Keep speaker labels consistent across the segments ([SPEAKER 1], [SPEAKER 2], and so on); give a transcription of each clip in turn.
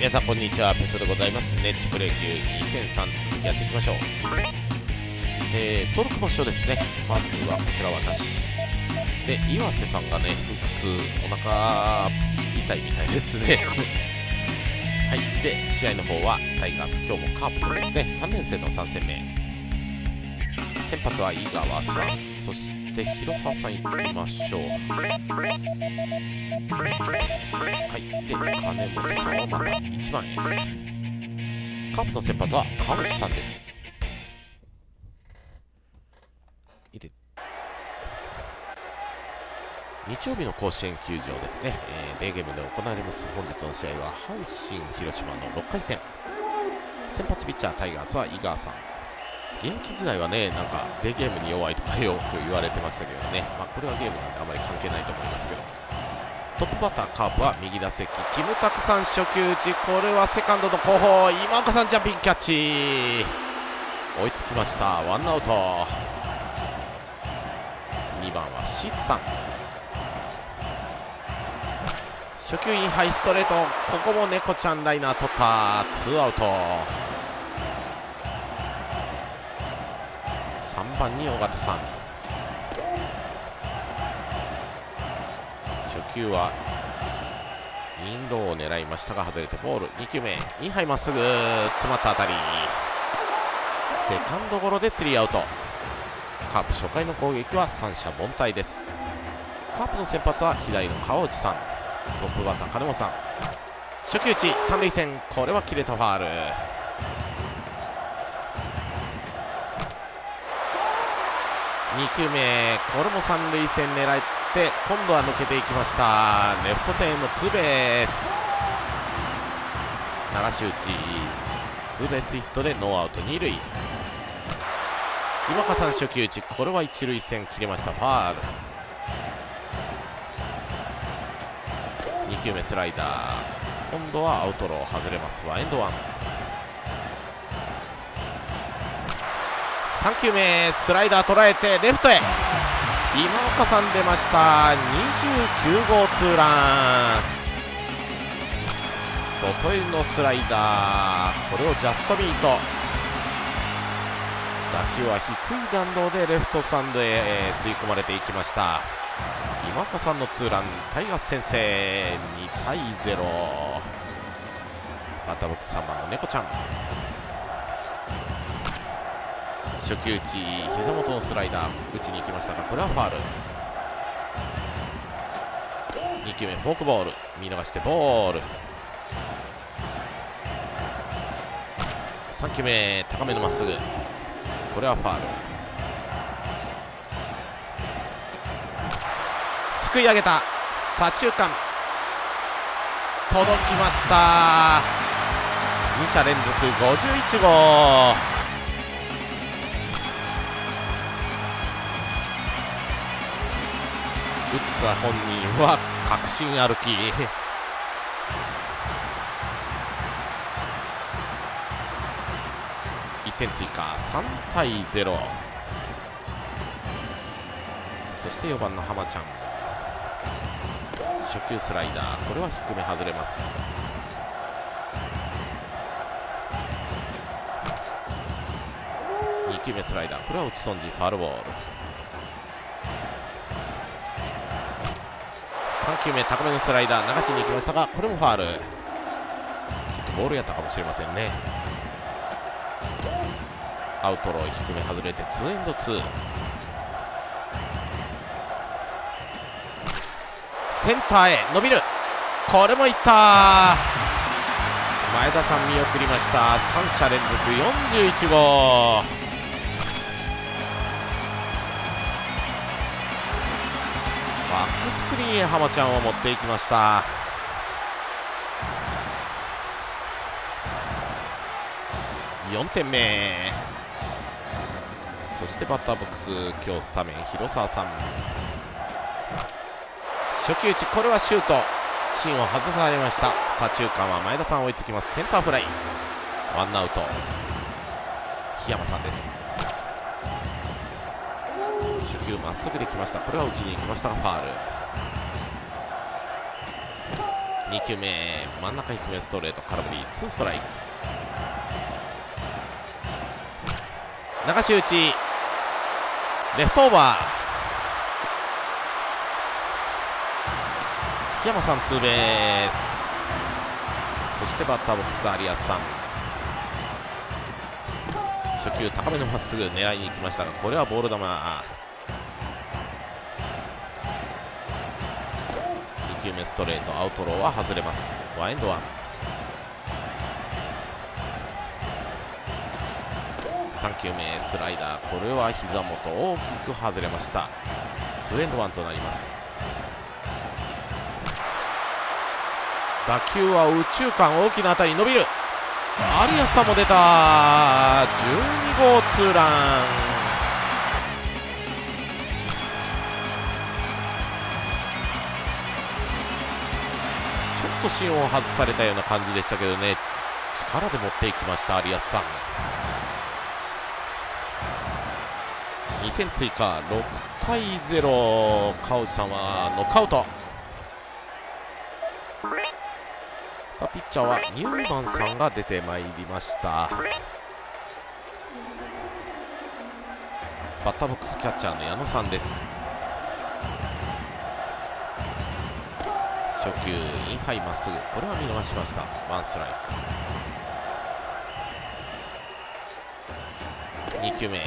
[SPEAKER 1] 皆さんこんにちはペソでございますネッチプレイ級2003続きやっていきましょう、えー、登録場所ですね。まずはこちら私で岩瀬さんがね腹痛お腹痛いみたいですね。はい。で試合の方はタイガース今日もカープとですね。3連戦の3戦目。先発は井川さん。そして広沢さんいきましょう。はい。で金本さんまた1番へカープの先発は川口さんです。日曜日の甲子園球場ですね、えー、デーゲームで行われます本日の試合は阪神広島の6回戦。先発ピッチャータイガースは井川さん。現役時代はねなんかデーゲームに弱いとかよく言われてましたけどね、まあ、これはゲームなんであまり関係ないと思いますけど。トップバッターカープは右打席キムタクさん初球打ちこれはセカンドの後方今岡さんジャンピングキャッチ。追いつきましたワンアウト。2番はシーツさん。初球インハイストレートここも猫ちゃんライナー取った。ツーアウト。3番に尾形さん。初球はインローを狙いましたが外れてボール。2球目インハイまっすぐ詰まった当たり。セカンドゴロでスリーアウト。カープ初回の攻撃は三者凡退です。カープの先発は左の川内さん。トップバッター金本さん。初球打ち三塁線。これは切れたファール。2球目これも三塁線狙い。って今度は抜けていきました。レフト線のツーベース。流し打ちツーベースヒットでノーアウト二塁。今川さん初球打ちこれは一塁線切れました。ファール。2球目スライダー。今度はアウトロー外れます。 one and one。3球目スライダー捉えてレフトへ。今岡さん出ました。29号ツーラン。外へのスライダー。これをジャストミート。打球は低い弾道でレフトスタンドへ吸い込まれていきました。今岡さんのツーランタイガース先制。2対0バッターボックス3番の猫ちゃん。初球打ち膝元のスライダー打ちに行きましたがこれはファール。2球目フォークボール。見逃してボール。3球目高めのまっすぐ。これはファール。すくい上げた左中間。届きました。2者連続51号。った本人は確信歩き。1点追加3対0そして4番の浜ちゃん。初球スライダー。これは低め外れます。2球目スライダー。これは打ち損じファールボール。3球目高めのスライダー流しに行きましたがこれもファール。ちょっとボールやったかもしれませんね。アウトロー低め外れて2エンド2センターへ伸びる。これもいった。前田さん見送りました。3者連続41号。ックスクリーンへ浜ちゃんを持っていきました。4点目。そしてバッターボックス今日スタメン広沢さん。初球打ちこれはシュート。芯を外されました。左中間は前田さん追いつきます。センターフライ。ワンアウト。檜山さんです。初球まっすぐできました。これは打ちに行きましたがファール。2球目真ん中低めストレート空振りツーストライク。流し打ち。レフトオーバー。檜山さんツーベース。そしてバッターボックス有安さん。初球高めのまっすぐ狙いに行きましたがこれはボール球。ストレートアウトローは外れます。 one and one。3球目スライダー。これは膝元大きく外れました。2 and one となります。打球は右中間大きな当たり伸びる。アリアスさんも出た。12号ツーラン。と芯を外されたような感じでしたけどね。力で持っていきました有安さん。2点追加6対0川内さんはノックアウト。さあピッチャーはニューマンさんが出てまいりました。バッターボックスキャッチャーの矢野さんです。初球インハイまっすぐ。これは見逃しました。ワンストライク。2球目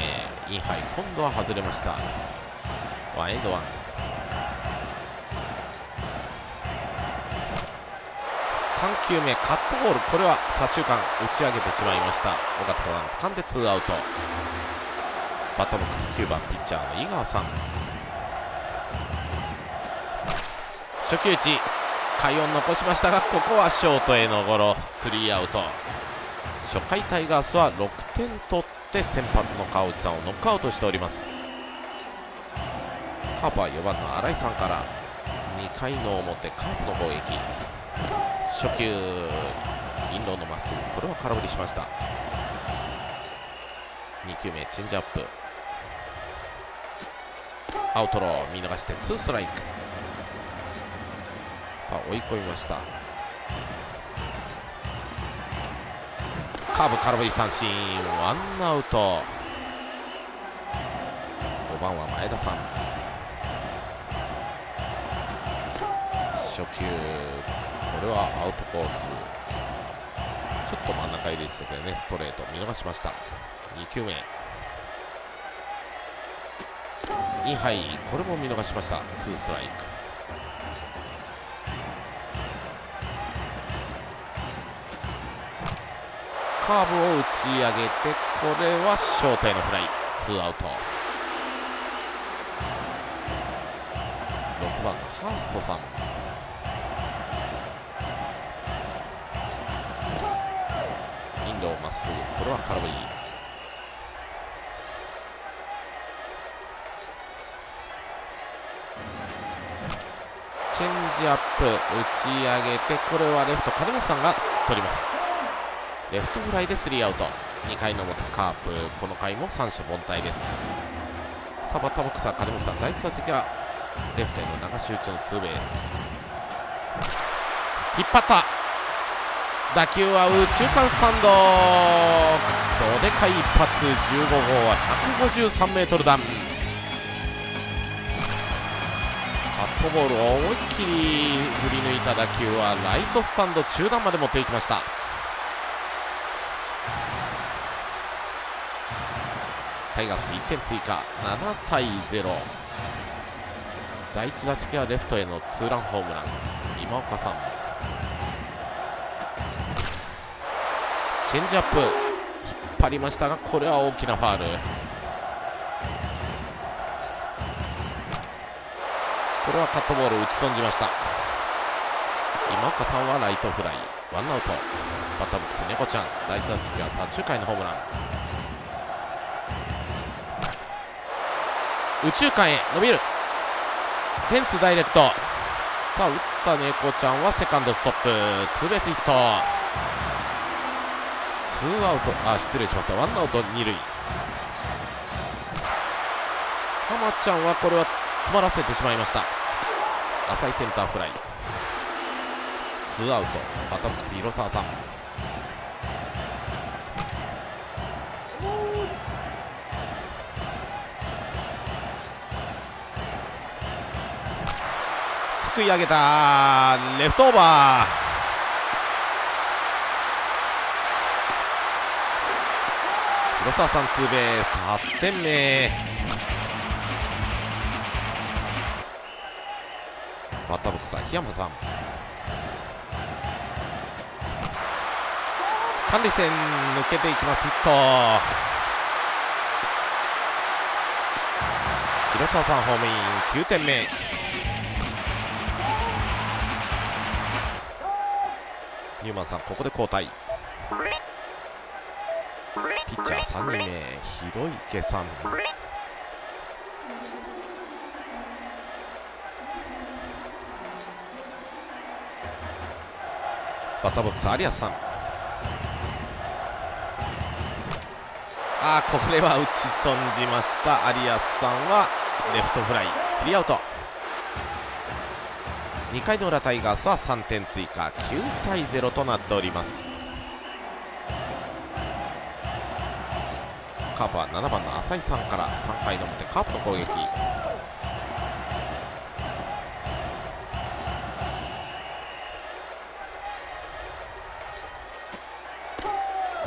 [SPEAKER 1] インハイ今度は外れました。ワンエンドワン。3球目カットボール。これは左中間打ち上げてしまいました。尾形さん掴んでツーアウト。バッターボックス9番ピッチャーの井川さん。初球打ち。快音残しましたがここはショートへのゴロ。スリーアウト。初回タイガースは6点取って先発の川内さんをノックアウトしております。カープは4番の新井さんから2回の表カープの攻撃。初球インローのまっすぐこれは空振りしました。2球目チェンジアップ。アウトロー見逃してツーストライク。さあ追い込みました。カーブ空振り三振ワンアウト。5番は前田さん。初球これはアウトコース。ちょっと真ん中入れてたけどねストレート見逃しました。2球目。インハイこれも見逃しました。ツーストライク。カーブを打ち上げてこれはショートへのフライ。ツーアウト。6番のハーストさん。インローまっすぐ。これは空振りチェンジアップ打ち上げてこれはレフト金本さんが取ります。レフトフライでスリーアウト。2回の表カープ。この回も三者凡退です。さあバッターボックスは金本さん第1打席はレフトへの流し打ちのツーベース。引っ張った。打球は右中間スタンド。どでかい一発。15号は153メートル弾。カットボールを思いっきり振り抜いた打球はライトスタンド中段まで持っていきました。イガース1点追加。7対0第1打席はレフトへのツーランホームラン。今岡さん。チェンジアップ。引っ張りましたがこれは大きなファール。これはカットボール打ち損じました。今岡さんはライトフライ。ワンアウト。バッターボックス猫ちゃん。第1打席は左中間のホームラン。右中間へ伸びる。フェンスダイレクト。さあ打った猫ちゃんはセカンドストップ。ツーベースヒット。ツーアウト。あ失礼しました。ワンアウト二塁。浜ちゃんはこれは詰まらせてしまいました。浅いセンターフライ。ツーアウト。バッターボックス広沢さん。くい上げたレフトオーバー。広沢さんツーベース8点目。バッターボックスは檜山さん。三塁線抜けていきますヒット。広沢さんホームイン9点目。ーマンさんここで交代。ピッチャー3人目広池さん。バッターボックス有安さん。あーこれは打ち損じました。有安さんはレフトフライスリーアウト。2回の裏タイガースは3点追加9対0となっております。カープは7番の浅井さんから3回の表カープの攻撃。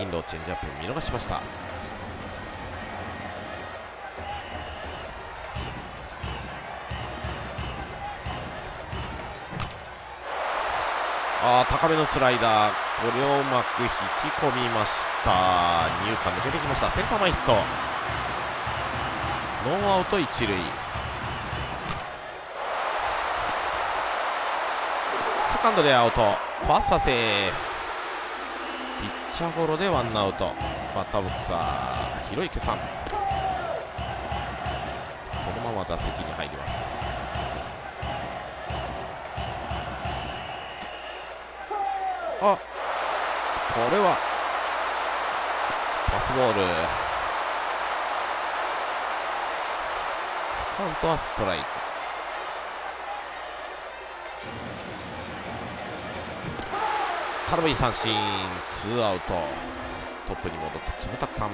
[SPEAKER 1] インローチェンジアップ見逃しました。あ高めのスライダー。これをうまく引き込みました。二遊間抜けてきました。センター前ヒット。ノーアウト一塁。セカンドでアウト。ファーストセーフピッチャーゴロでワンアウト。バッターボックスは広池さん。そのまま打席に入ります。これは。パスボール。カウントはストライク。空振り三振ツーアウト。トップに戻ったキムタクさん。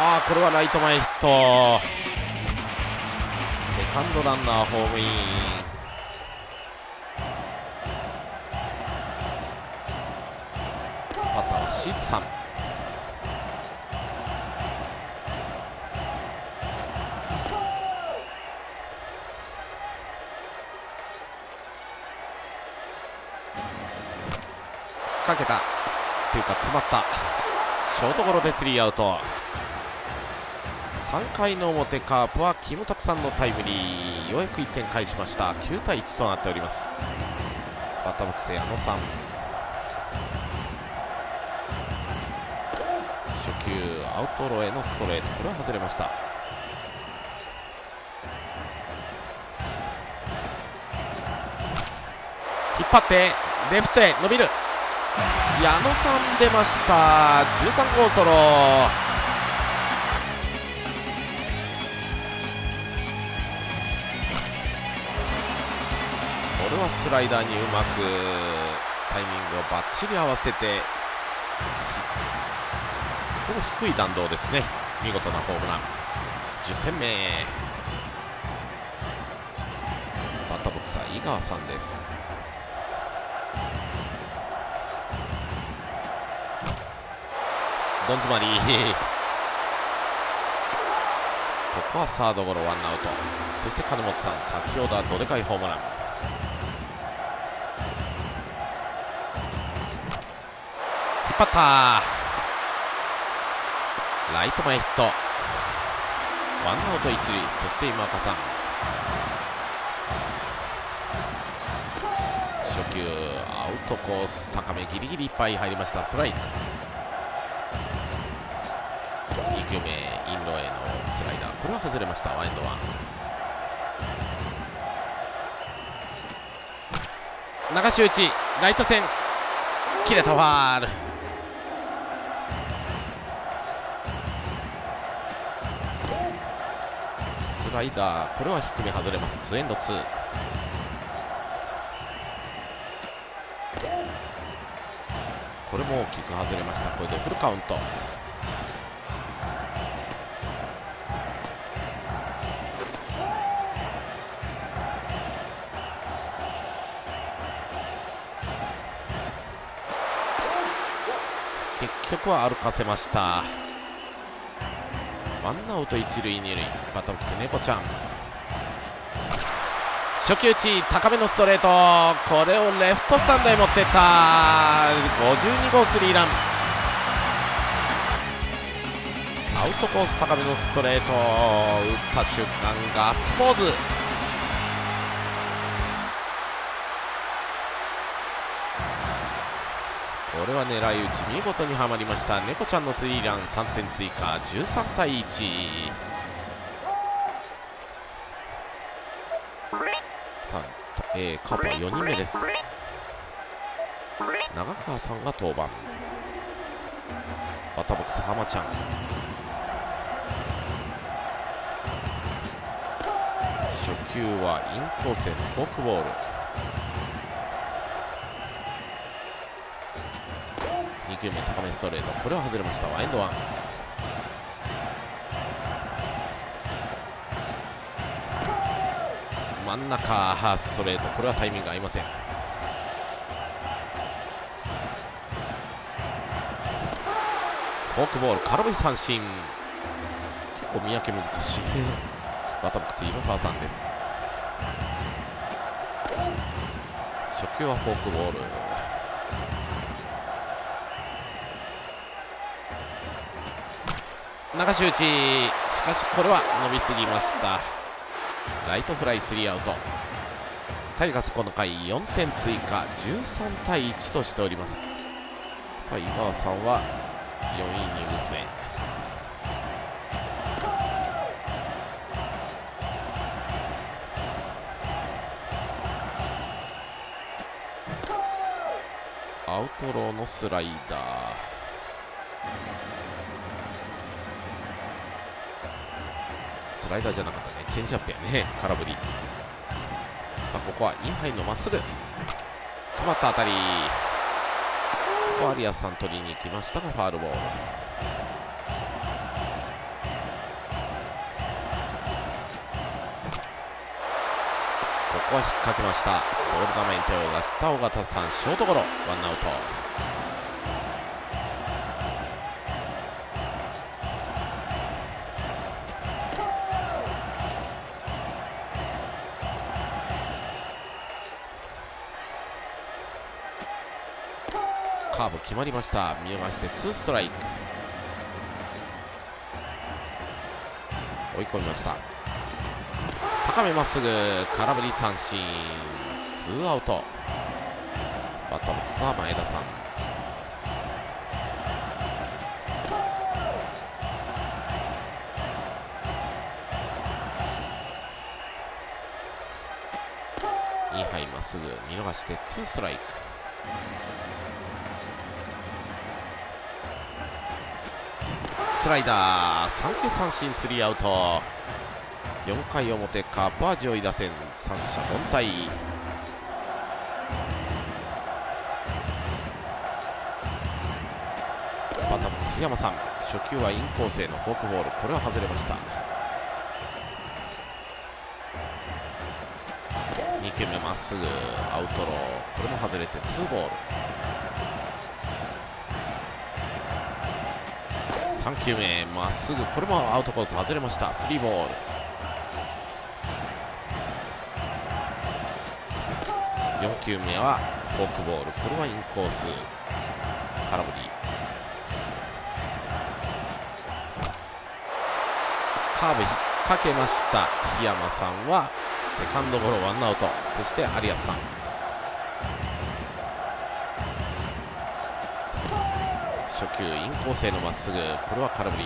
[SPEAKER 1] ああこれはライト前ヒット。カンドランナーホームイン。バッターはシーツさん。引っ掛けた。っていうか詰まった。ショートゴロでスリーアウト。3回の表カープはキムタクさんのタイムリーようやく1点返しました。9対1となっております。バッターボックス矢野さん。初球アウトローへのストレート。これは外れました。引っ張ってレフトへ伸びる。矢野さん出ました。13号ソロ。これはスライダーにうまくタイミングをバッチリ合わせてこの低い弾道ですね。見事なホームラン。10点目バッターボックスは井川さんです。どん詰まり。ここはサードゴロワンアウト。そして金本さん先ほどはどでかいホームラン引っ張ったライト前ヒット。ワンアウト一塁。そして今岡さん。初球アウトコース高めギリギリいっぱい入りました。ストライク。2球目インローへのスライダー。これは外れました。ワンエンドワン。流し打ち。ライト線。切れた。ファール。スライダーこれは低め外れます。2エンド2これも大きく外れました。これでフルカウント。結局は歩かせました。ワンアウト一塁二塁。バッターボックス猫ちゃん。初球打ち高めのストレート。これをレフトスタンドへ持っていった。52号スリーラン。アウトコース高めのストレート。打った瞬間ガッツポーズ。は狙い撃ち見事にはまりました。猫ちゃんのスリーラン3点追加13対1さあ、えー、カープは4人目です。長川さんが登板。バッターボックス浜ちゃん。初球はインコースへのフォークボール。球目高めストレート。これは外れましたワエンドワン。真ん中ハーストレート。これはタイミング合いません。フォークボール空振り三振。結構見分け難しい。バッターボックス広沢さんです。初球はフォークボール。流し打ちしかしこれは伸びすぎました。ライトフライスリーアウト。タイガースこの回4点追加13対1としております。さあ井川さんは4イニングス目アウトローのスライダー。スライダーじゃなかったね。チェンジアップやね。空振り。さあここはインハイのまっすぐ。詰まった当たり。ここは有安さん取りに行きましたがファールボール。ここは引っ掛けました。ボール画面に手を出した尾形さん。ショートゴロ。ワンアウト。まりました。見逃して2ストライク。追い込みました。高めまっすぐ空振り三振。ツーアウト。バッターボックスは前田さん。2杯まっすぐ見逃して2ストライク。スライダー3球三振スリーアウト。4回表カープは上位打線三者凡退。バッターボックス山さん。初球はインコースへのフォークボールこれは外れました。2球目まっすぐアウトロー。これも外れてツーボール。3球目まっすぐこれもアウトコース外れました。スリーボール。4球目はフォークボール。これはインコース空振り。カーブ引っ掛けました。檜山さんはセカンドゴロワンアウト。そして有安さん。球インコースへのまっすぐこれは空振り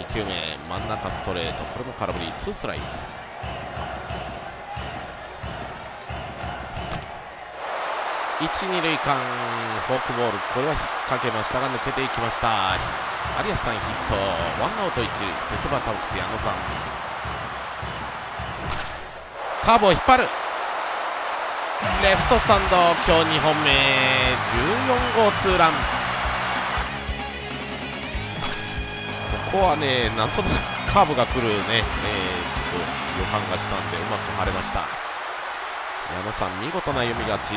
[SPEAKER 1] 2球目真ん中ストレート。これも空振りツーストライク。一二塁間フォークボール。これは引っ掛けましたが抜けていきました。有安さんヒット。ワンアウト一塁。セットバッターボックス矢野さん。カーブを引っ張る。レフトスタンド今日2本目14号ツーラン。ここはねなんとなくカーブが来るね、えー、ちょっと予感がしたんでうまく晴れました。矢野さん見事な読み勝ち。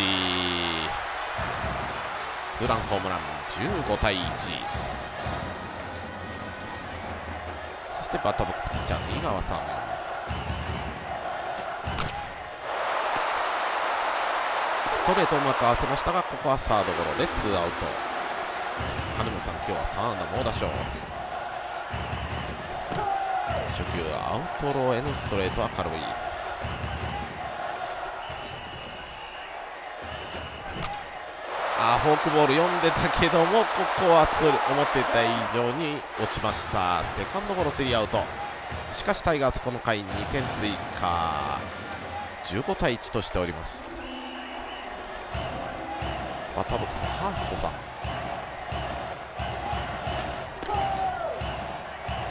[SPEAKER 1] ツーランホームラン15対1そしてバッターボックスピッチャーの井川さん。トレートをうまく合わせましたがここはサードゴロでツーアウト。金本さん今日は3安打猛打賞初球アウトローへのストレートは軽い。あフォークボール読んでたけどもここはす思ってた以上に落ちました。セカンドゴロスリーアウト。しかしタイガースこの回2点追加。15対1としております。バッターボックスハーストさ。ん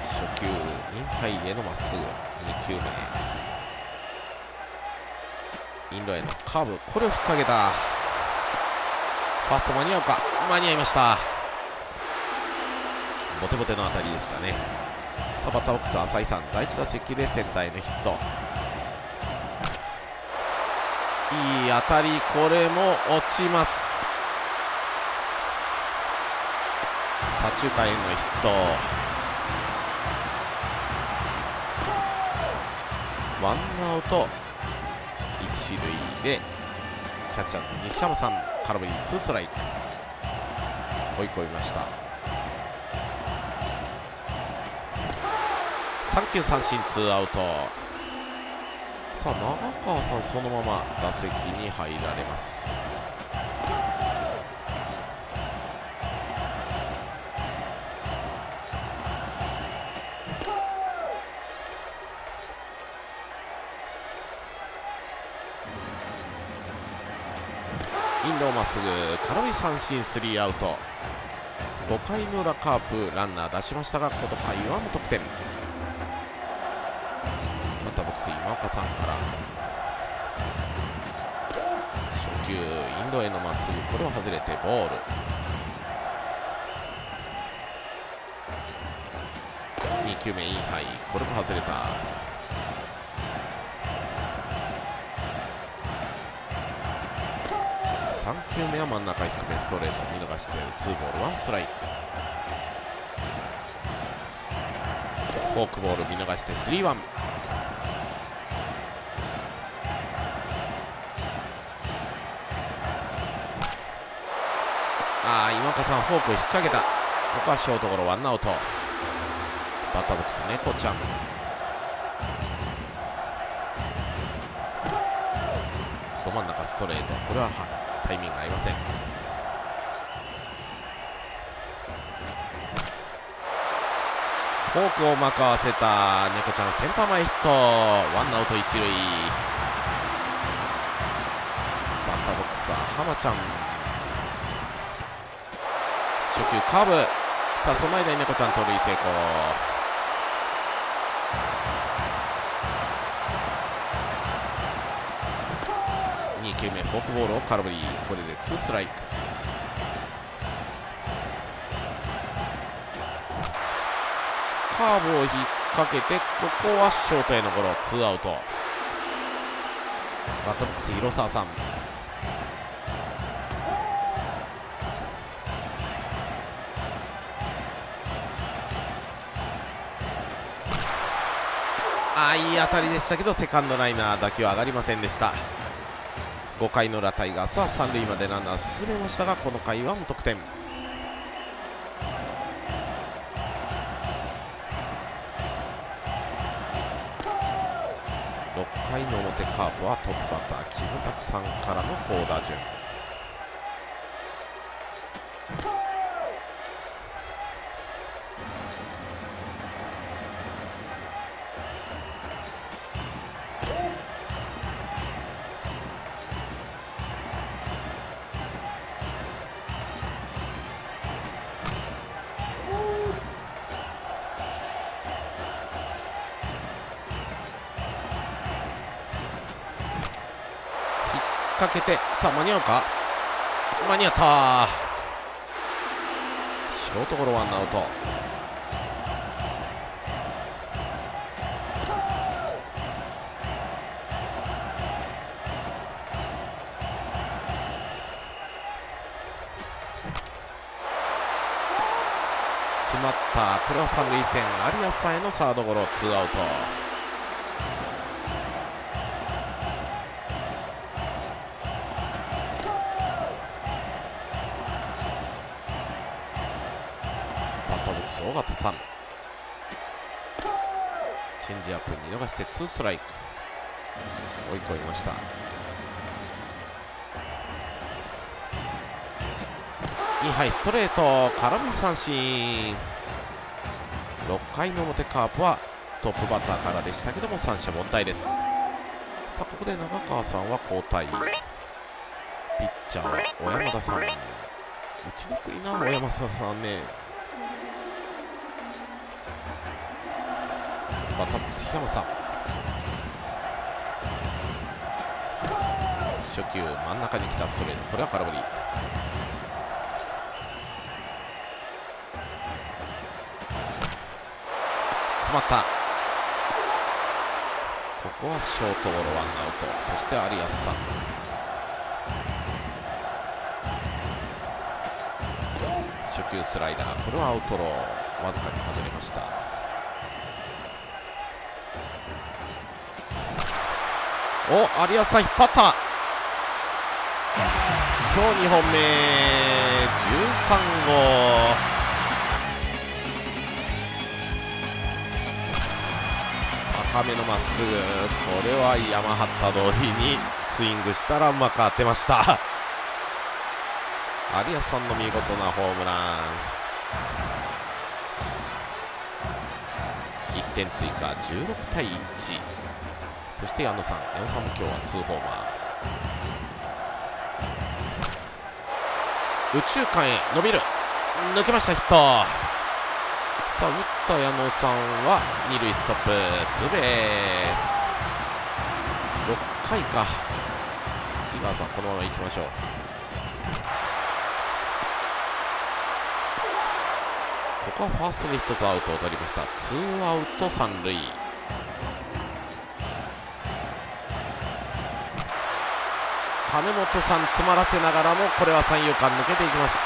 [SPEAKER 1] 初球インハイへのまっすぐ。2球目。インロへのカーブ。これを引っ掛けた。ファースト間に合うか。間に合いました。ボテボテの当たりでしたね。さあバッターボックス浅井さん。第1打席でセンターへのヒット。いい当たり。これも落ちます。左中間へのヒット。ワンアウト。一塁でキャッチャーの西山さん。空振りツーストライク。追い込みました。三球三振ツーアウト。さあ長川さんそのまま打席に入られます。すぐ空振り三振スリーアウト。5回の裏カープランナー出しましたがこの回は無得点。バッターボックス今岡さんから。初球インローへのまっすぐこれを外れてボール。2球目インハイ。これも外れた。球目は真ん中低めストレート見逃してツーボールワンストライク。フォークボール見逃してスリーワン。ああ今岡さんフォークを引っ掛けた。ここはショートゴロワンアウト。バッターボックス猫ちゃん。ど真ん中ストレート。これはタイミング合いません。フォークをうまく合わせた猫ちゃんセンター前ヒット。ワンアウト一塁。バッターボックスは浜ちゃん。初球カーブ。さあその間に猫ちゃん盗塁成功。2球目フォークボールを空振りこれで2ストライク。カーブを引っ掛けてここはショートへのゴロツーアウト。バッターボックス広沢さん。あいい当たりでしたけどセカンドライナー打球上がりませんでした。5回の裏タイガースは三塁までランナー進めましたがこの回は無得点。6回の表カープはトップバッターキムタクさんからの好打順。掛けてさあ間に合うか？間に合った。ショートゴロワンアウト。詰まったこれは三塁線有安さんへのサードゴロツーアウト。ツーストライク。追い込みました。インハイストレート空振り三振。6回の表カープはトップバッターからでしたけども三者凡退です。さあここで長川さんは交代。ピッチャーは小山田さん。打ちにくいな小山田さんね。バッターボックス檜山さん。初球真ん中に来たストレート。これは空振り。詰まった。ここはショートゴロワンアウト。そして有安さん。初球スライダー。これはアウトローわずかに外れました。お有安さん引っ張った。今日2本目。13号。高めのまっすぐ。これはヤマハッタ通りにスイングしたらうまく当てました。有安さんの見事なホームラン。1点追加16対1そして矢野さん矢野さんも今日は2ホーマー。宇宙間へ伸びる。抜けましたヒット。さあ打った矢野さんは二塁ストップツーベース。6回か。井川さんこのまま行きましょう。ここはファーストで1つアウトを取りました。ツーアウト三塁。金本さん詰まらせながらもこれは三遊間抜けていきます。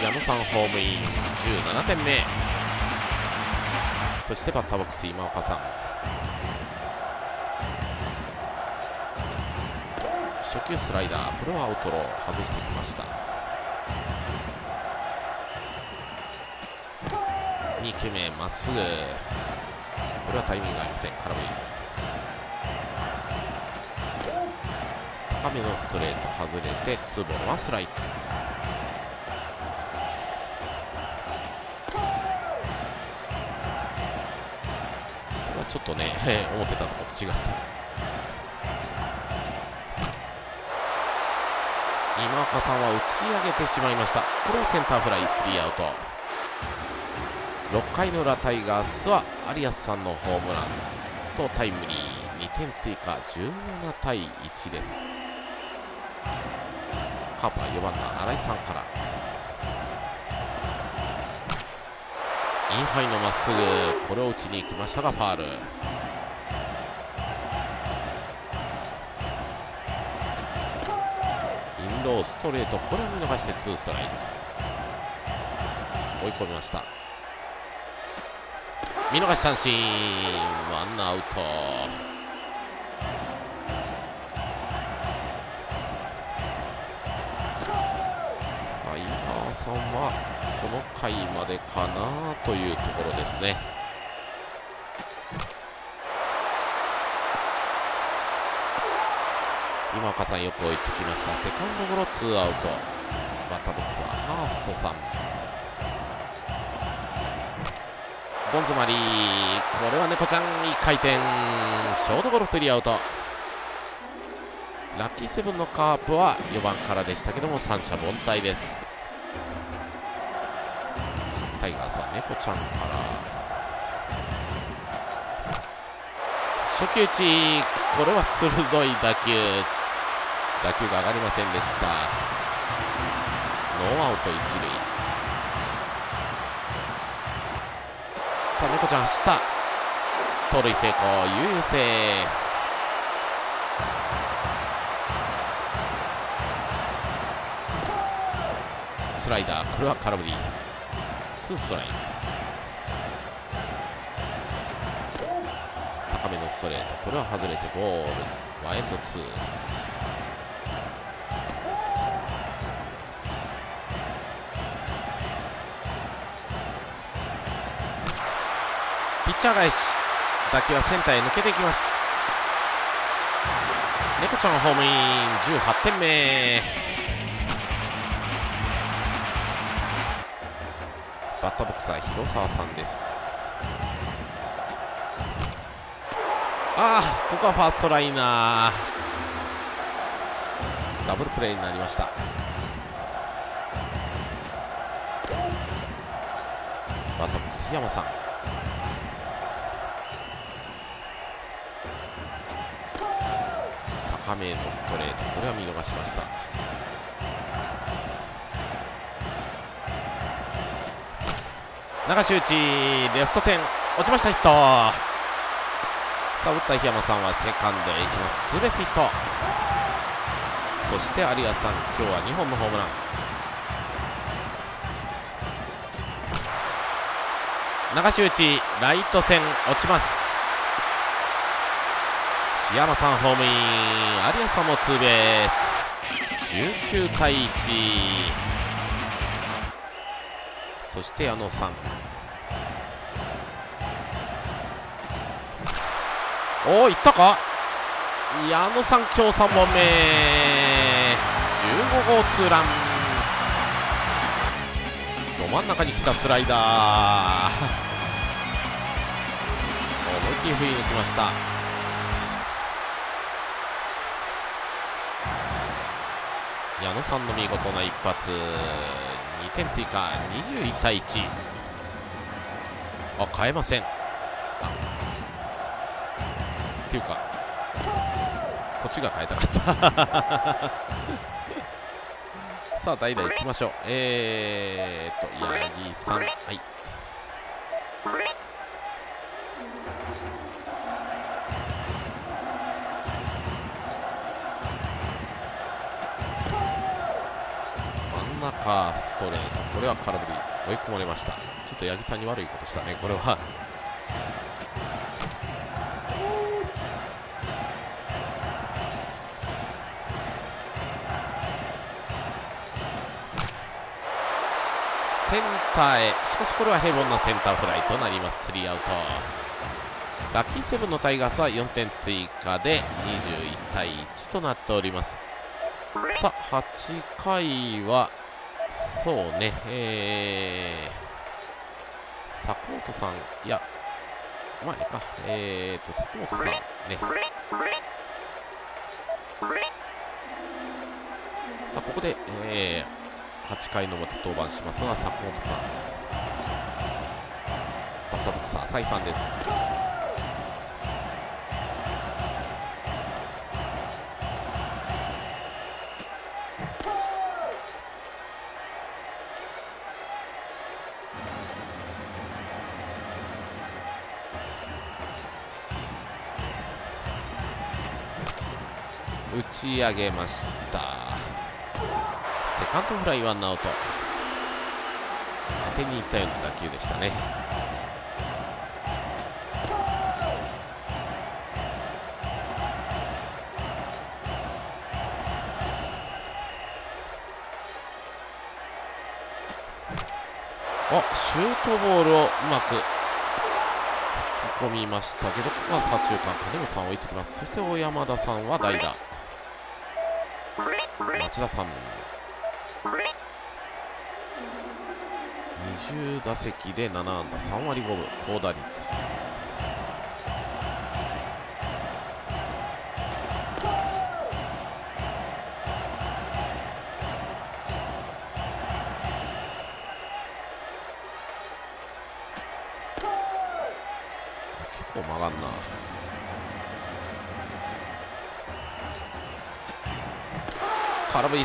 [SPEAKER 1] 矢野さんホームイン17点目。そしてバッターボックス今岡さん。初球スライダーこれはアウトロー外してきました。2球目まっすぐ。これはタイミングがありません空振り。高めのストレート外れてツーボール1スライクちょっとね、思ってたとこと違った。今岡さんは打ち上げてしまいました。これはセンターフライスリーアウト。6回の裏タイガースは有安さんのホームランとタイムリー2点追加17対1です。カープは4番の新井さんから。インハイのまっすぐこれを打ちに行きましたがファール。インローストレートこれを見逃してツーストライク。追い込みました。見逃し三振。ワンアウト。の回までかなというところですね。今岡さんよく追いつきました。セカンドゴロツーアウト。バッターボックスはハーストさん。どん詰まりこれは猫ちゃん1回転。ショートゴロスリーアウト。ラッキーセブンのカープは4番からでしたけども三者凡退です。猫ちゃんから初球打ちこれは鋭い打球。打球が上がりませんでした。ノーアウト一塁。さあ猫ちゃん走った盗塁成功悠々性スライダーこれは空振り。ツーストライク。高めのストレート。これは外れてボール。ワエンドツー。ピッチャー返し。打球はセンターへ抜けていきます。猫ちゃんホームイン。18点目。バッターボックスは広沢さんです。ああここはファーストライナー。ダブルプレーになりました。バッターボックス檜山さん。高めのストレート。これは見逃しました。流し打ちレフト線落ちましたヒット。さあ打った檜山さんはセカンドへ行きます。ツーベースヒット。そして有安さん今日は2本のホームラン。流し打ちライト線落ちます。檜山さんホームイン。有安さんもツーベース。19対1そして矢野さんおおいったか？矢野さん今日3本目15号ツーラン。ど真ん中に来たスライダー。思いっきり振り抜きました。矢野さんの見事な一発。点追加21対1あ変えませんあっていうかこっちが変えたかったさあ代打いきましょうえー、っと柳さんはい真ん中ストレート。これは空振り追い込まれました。ちょっと八木さんに悪いことしたね。これは。センターへ。しかしこれは平凡なセンターフライとなります。スリーアウト。ラッキーセブンのタイガースは4点追加で21対1となっております。さあ8回はそうね。えー、坂本さん。いやまあいいか。えーと坂本さんね。さあここで、えー、8回の表登板しますのは坂本さん。バッターボックス浅井さんです。ち上げました。セカンドフライワンアウト。当てにいったような打球でしたね。あシュートボールをうまく引き込みましたけどここは左中間金本さん追いつきます。そして小山田さんは代打。町田さん。20打席で7安打3割5分高打率。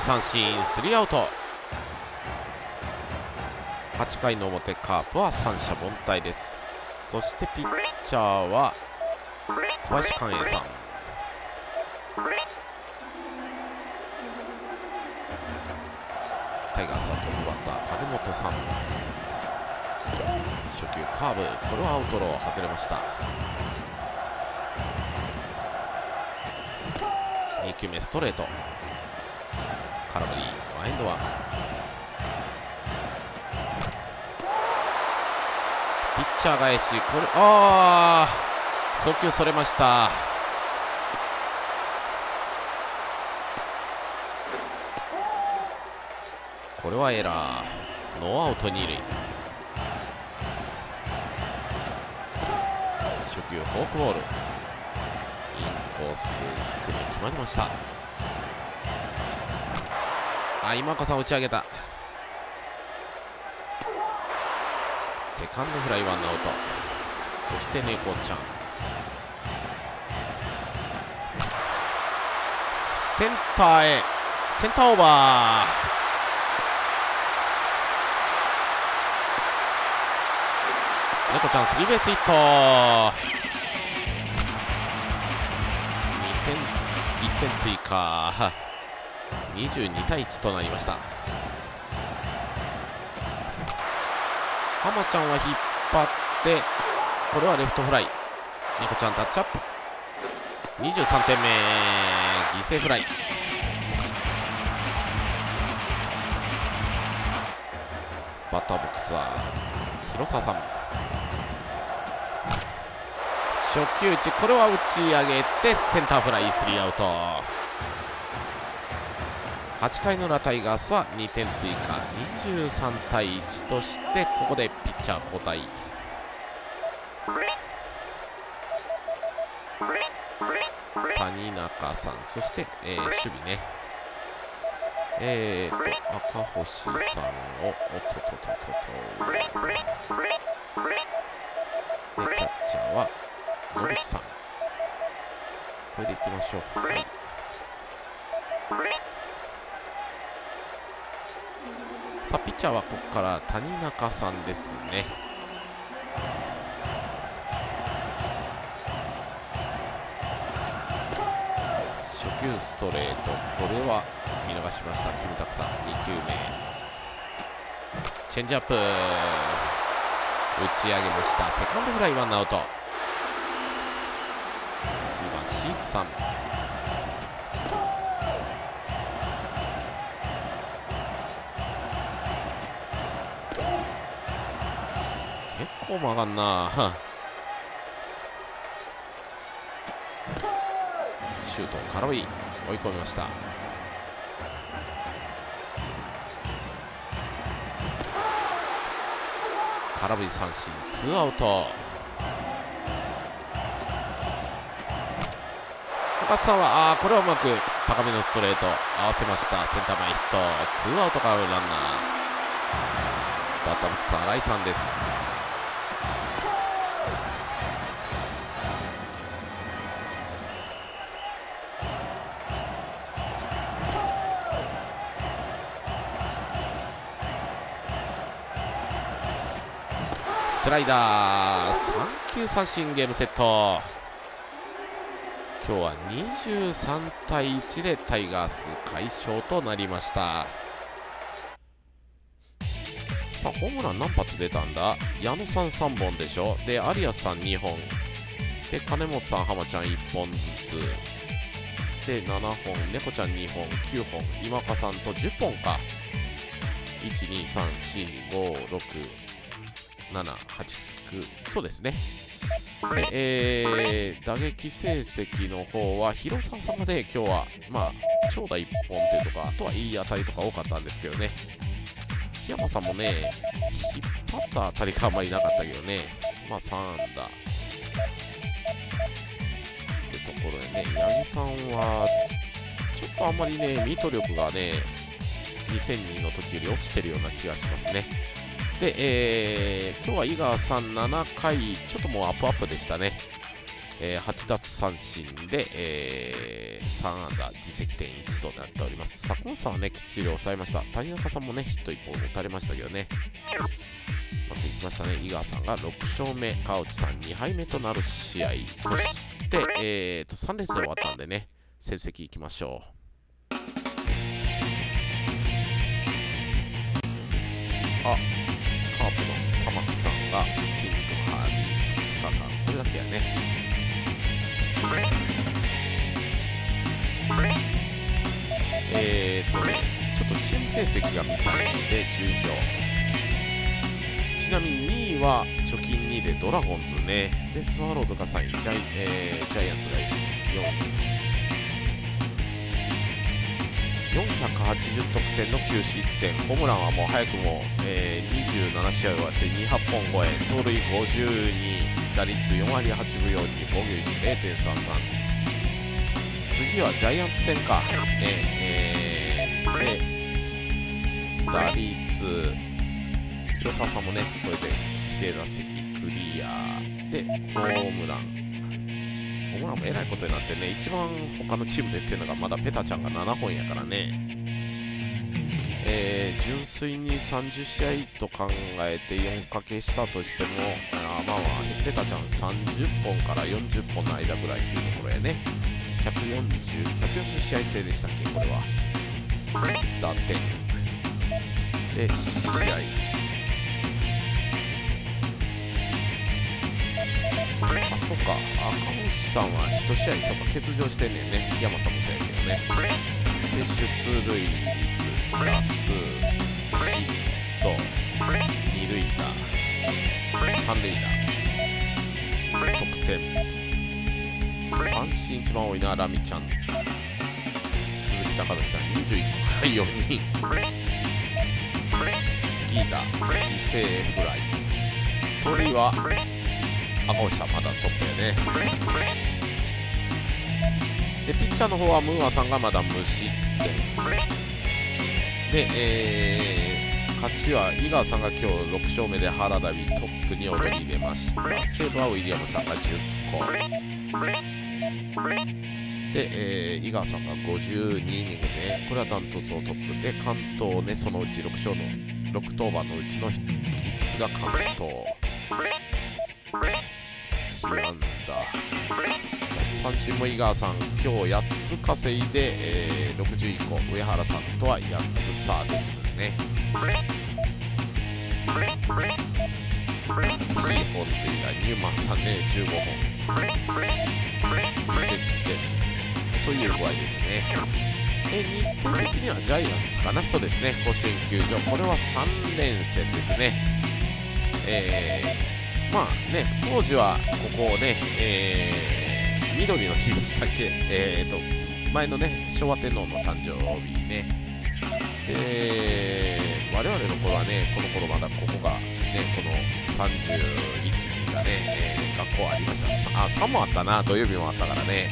[SPEAKER 1] 三振スリーアウト。8回の表カープは三者凡退です。そしてピッチャーは小林寛永さん。タイガースはトップバッター金本さん。初球カーブこれはアウトロー外れました。2球目ストレート。空振りワンエンドワンピッチャー返しこれああ送球それました。これはエラー。ノーアウト二塁。初球フォークボール。インコース低め決まりました。あ今岡さ打ち上げた。セカンドフライワンアウト。そして猫ちゃん。センターへ。センターオーバー。猫ちゃんスリーベースヒット。2点1点追加。22対1となりました浜ちゃんは引っ張ってこれはレフトフライ。猫ちゃんタッチアップ。23点目犠牲フライ。バッターボックスは広沢さん。初球打ちこれは打ち上げてセンターフライスリーアウト。8回の裏タイガースは2点追加23対1としてここでピッチャー交代。谷中さんそして、えー、守備ね。えーと赤星さんをおっととととと。でキャッチャーは野口さん。これでいきましょう、はい、さあピッチャーはここから谷中さんですね。初球ストレートこれは見逃しました。キムタクさん2球目。チェンジアップ。打ち上げました。セカンドフライワンアウト。シーツさん。結構曲がんな。シュート空振り追い込みました。空振り三振ツーアウト。勝さんはあこれはうまく高めのストレート合わせました。センター前ヒットツーアウトからランナー。バッターボックス新井さんです。スライダー。3球三振ゲームセット。今日は23対1でタイガース快勝となりました。さあホームラン何発出たんだ？矢野さん3本でしょ？で有安さん2本。で金本さん浜ちゃん1本ずつ。で7本。猫ちゃん2本。9本。今岡さんと10本か。1 2 3 4 5 6 7-8-9そうですねえー、打撃成績の方は広沢様で今日は、まあ、長打1本というとか、あとはいい当たりとか多かったんですけどね、檜山さんもね、引っ張った当たりがあんまりなかったけどね、まあ3安打。ってところでね、八木さんは、ちょっとあんまりね、ミート力がね、2002の時より落ちてるような気がしますね。で、えー、今日は井川さん7回、ちょっともうアップアップでしたね。えー、8奪三振で、えー、3安打自責点1となっております。左近さんはねきっちり抑えました。谷中さんもねヒット1本打たれましたけどね。まくいきましたね。井川さんが6勝目川内さん2敗目となる試合。そしてえーと3連戦終わったんでね成績いきましょう。あやね。えーとねちょっとチーム成績が見たいので10以上ちなみに2位は貯金2でドラゴンズね。でスワローズが3位ジャイ,、えー、ジャイアンツが4位。480得点の9失点。ホームランはもう早くも、えー、27試合終わって28本超え。盗塁52打率4割8分4厘防御率0.33次はジャイアンツ戦か、えー、で打率広沢さんもねこれで規定打席クリアでホームラン。ホームランもえらいことになってね、一番他のチームで出てるのがまだペタちゃんが7本やからね、えー、純粋に30試合と考えて4かけしたとしても、まあまあ、ペタちゃん30本から40本の間ぐらいっていうところやね、140, 140試合制でしたっけ、これは。打点で試合あ、そっか。赤星さんは1試合、そっか、欠場してんねんね。山さんもそうやけどね。で、出塁率プラス、ヒット、二塁打、三塁打、得点、三振一番多いな、ラミちゃん。鈴木隆之さん、21個から4人。ギータ、犠牲フライ。鳥は赤星さんまだトップやねでピッチャーの方はムーアさんがまだ無失点で、えー、勝ちは井川さんが今日6勝目で原田ビトップに躍り出ました西武はウィリアムさんが10個で、えー、井川さんが52イニングで、これはダントツをトップで、関東ね、そのうち6勝の6登板のうちの5つが関東。なんだ三振も井川さん今日8つ稼いで、えー、61個上原さんとは8つ差ですね本塁打ニューマンさね15本実績点という具合ですね。で日程的にはジャイアンツかな。そうですね。甲子園球場。これは3連戦ですね。えーまあね、当時はここをね、えー、緑の日でしたっけ、えーと、前のね、昭和天皇の誕生日ね、えー、我々の頃はね、この頃まだここが、ね、この31がね、えー、学校ありました。あ、3もあったな、土曜日もあったからね。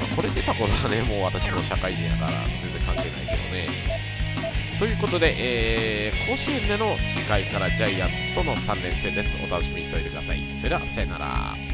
[SPEAKER 1] まあ、これ出た頃はね、もう私も社会人やから全然関係ないけどね。ということで、えー、甲子園での次回からジャイアンツとの3連戦です。お楽しみにしておいてください。それでは、さよなら。